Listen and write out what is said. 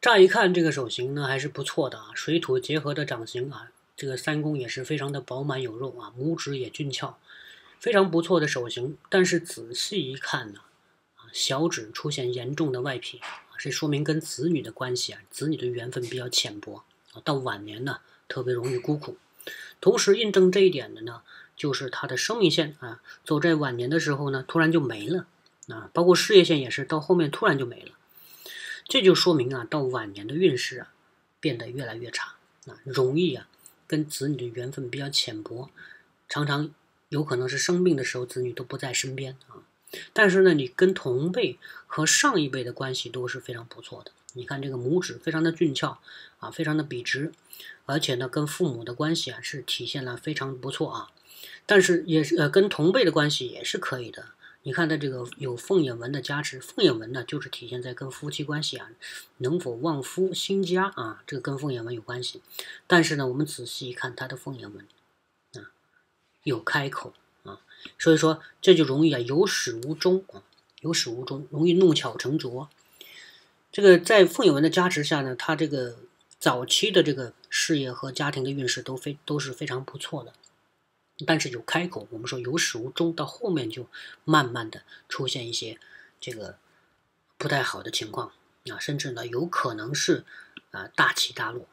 乍一看这个手型呢还是不错的啊，水土结合的掌形啊，这个三宫也是非常的饱满有肉啊，拇指也俊俏，非常不错的手型。但是仔细一看呢，啊，小指出现严重的外撇啊，这说明跟子女的关系啊，子女的缘分比较浅薄啊，到晚年呢特别容易孤苦。同时印证这一点的呢，就是他的生命线啊，走在晚年的时候呢，突然就没了啊，包括事业线也是到后面突然就没了。这就说明啊，到晚年的运势啊，变得越来越差啊，容易啊，跟子女的缘分比较浅薄，常常有可能是生病的时候子女都不在身边啊。但是呢，你跟同辈和上一辈的关系都是非常不错的。你看这个拇指非常的俊俏啊，非常的笔直，而且呢，跟父母的关系啊是体现了非常不错啊。但是也是呃，跟同辈的关系也是可以的。你看它这个有凤眼纹的加持，凤眼纹呢就是体现在跟夫妻关系啊，能否旺夫兴家啊，这个跟凤眼纹有关系。但是呢，我们仔细一看它的凤眼纹啊，有开口啊，所以说这就容易啊有始无终啊，有始无终，容易弄巧成拙。这个在凤眼纹的加持下呢，他这个早期的这个事业和家庭的运势都非都是非常不错的。但是有开口，我们说有始无终，到后面就慢慢的出现一些这个不太好的情况啊，甚至呢有可能是啊大起大落。